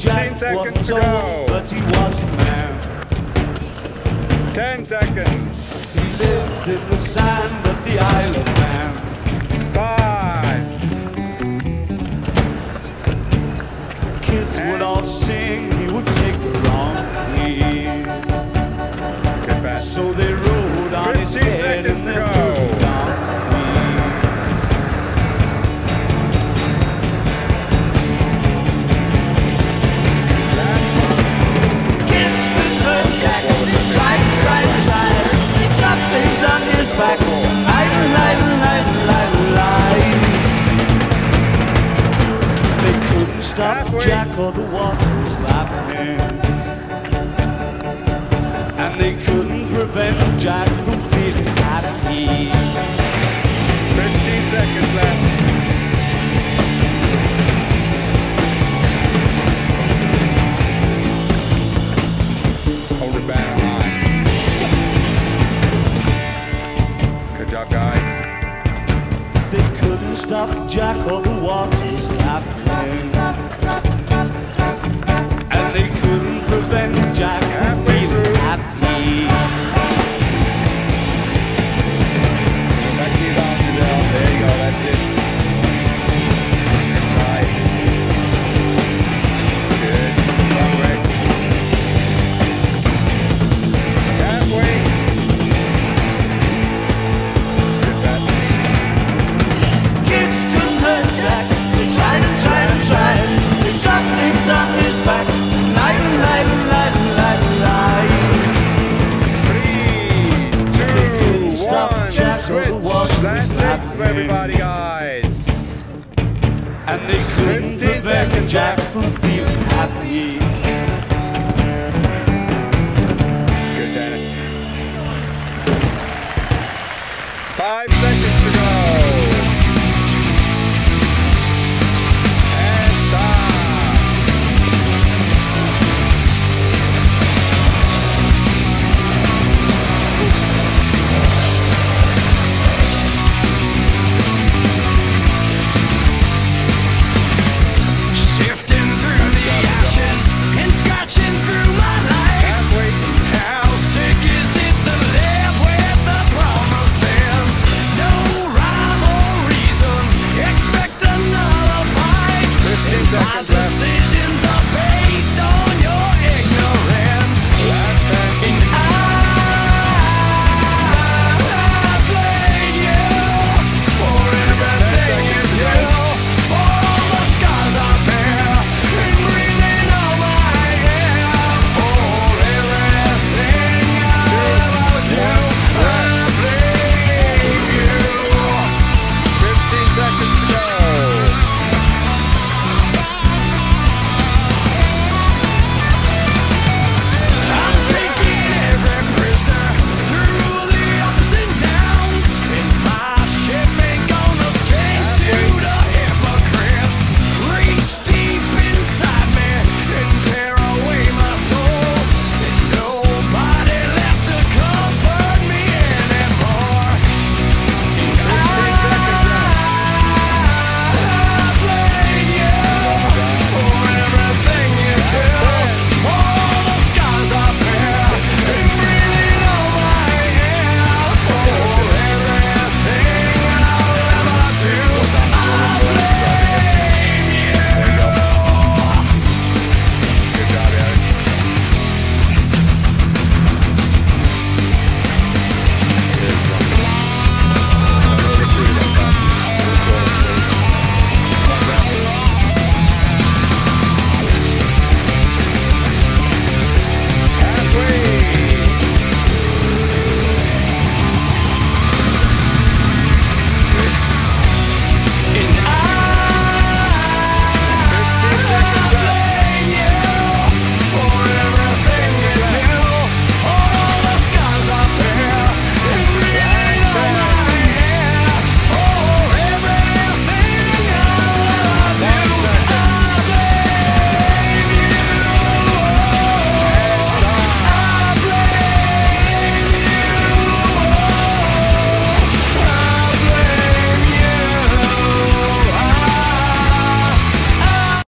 Jack wasn't told, but he wasn't man. Ten seconds. He lived in the sand of the Isle of Man. Five. Kids would all sing, he would take the wrong key. So they Halfway. Jack or the waters lapping. And they couldn't prevent Jack stop Jack or the waters lapping. And they couldn't prevent Jack everybody, guys. And they couldn't prevent Jack from feeling happy. Good, Dennis. Five seconds.